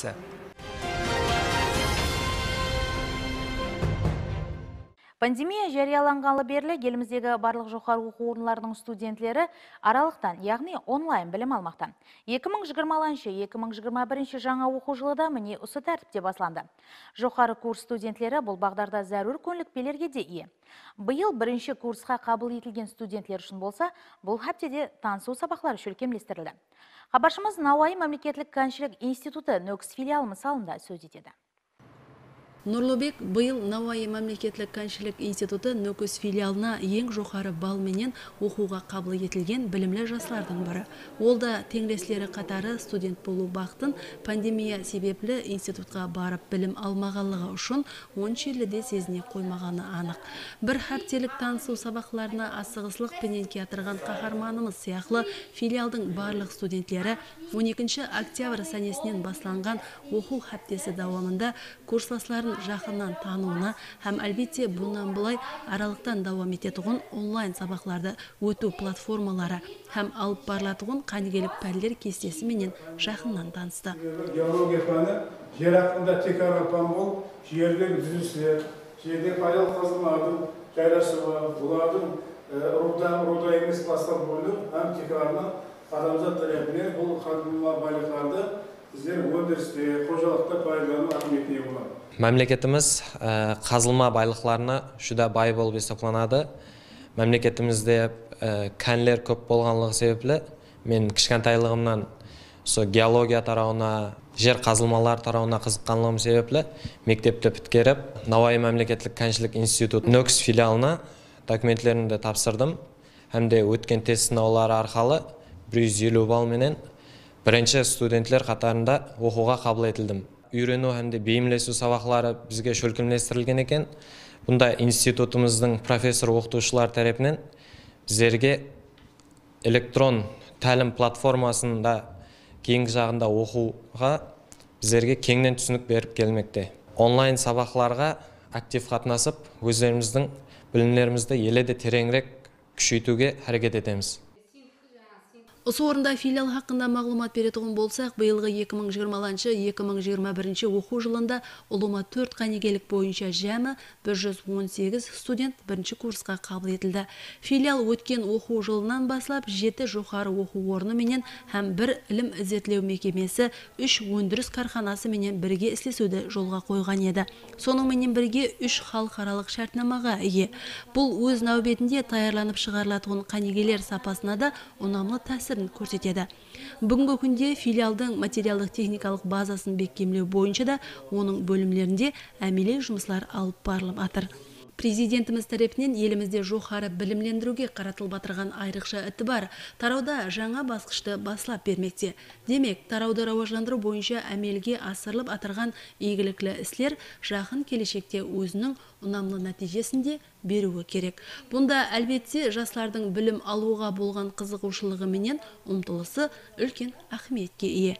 chce. Пандемия жарияланғалы берлі еліміздегі барлық жоғары оқу орындарының студентлері аралықтан, яғни онлайн білім алмақтан. 2020-2021 жаңа оқу жылыда міне осы тәртіпте басланды. Жоғары курс студентлері бұл бағдарда зәрур көңілік белерге де ие. Биыл бірінші курсқа қабыл етілген студентлер үшін болса, бұл хәптеде танысу сабақлары шөлкемлестірілді. Хабаршымыз Науаи мемлекеттік кәншілік институты нөкс филиалы мысалында сөз етеді. Нұрлыбек бұйыл Науайы мемлекеттік кәншілік институты нөкіс филиалына ең жоғары балменен оқуға қабыл етілген білімлі жастардың бірі. Ол да теңдеслері қатары студент болу бақтын пандемия себеплі институтқа барып білім алмағалығы үшін он де сезіне қоймағаны анық. Бір хаптелік танысу сабақларына асығыслық пенен кетірған қаһарманымыз сияқлы филиалдың барлық студентлері 12 октябрь сәнесінен басланған оқу хаптесі дауамында курсласларын жақыннан тануына һәм әлбетте бұнан былай аралықтан дауам ететұғын онлайн сабақларды өту платформалары һәм алып барылатұғын қанегелік пәлдер кестесі менен жақыннан танысты. Геология пәні жер астында текара пән болып жердегі түзілістер жердегі пайдалы қазбалардың жайласуы бұлардың руда руда емес бастап бөлу һәм текараны адамзат тарапынан бұл өндірісте қожалықта пайдалану ахметіне болады. Мемлекетіміз қазылма байлықтарына жүдә бай болып есептелінеді мемлекетімізде кәнлер көп болғанлығы себеплі мен кішкентайлығымнан осы геология тарауына жер қазылмалар тарауына қызыққанлығым себеплі мектепті біткеріп науаи мемлекеттік кәншілік институт нөкс филиалына документлерімді тапсырдым. Әмде өткен тест сынаулары арқалы 150 балменен бірінші студентлер қатарында оқуға қабыл етілдім. Үйрену әмде бейімлесу сабақлары бізге шөлкімлестірілген екен. Бұнда институтымыздың профессор оқытушылар тарапынан біздерге электрон тәлім платформасында кейінгі жағында оқуға біздерге кеңінен түсінік беріп келмекте. Онлайн сабақларға актив қатынасып өздеріміздің білімдерімізді еледе тереңірек күшейтуге әрекет етеміз. Осы орында филиал хақында мағлұмат беретұғын болсақ, биылғы 2020-2021 оқу жылында ұлыма 4 қанегелік бойынша жәмі 118 студент бірінші курсқа қабыл етілді. Филиал өткен оқу жылынан баслап 7 жоғары оқу орны менен һәм бір ілім ізетлеу мекемесі 3 өндіріс карханасы менен бірге істесуді жолға қойған еді. Соның менен бірге 3 халықаралық шартнамаға ие. Бұл өз нәубетінде таярланып шығарылатұғын қанегелер сапасына да ұнамлы тәсір көрсетеді. Бүгінгі күнде филиалдың материалдық техникалық базасын бекемлеу бойынша да оның бөлімлерінде әмеле жұмыслар алып барылып жатыр президентіміз тарапынан елімізде жоғары білімлендіруге қаратылып батырған айрықша бар. Тарауда жаңа басқышты баслап бермекте. Демек тарауды рауажландыру бойынша әмелге асырылып атырған игіліклі іслер жақын келешекте өзінің ұнамлы нәтижесінде беруі керек. Бұнда әлбетте жастардың білім алуға болған қызығушылығы менен ұмтылысы үлкен ахметке ие.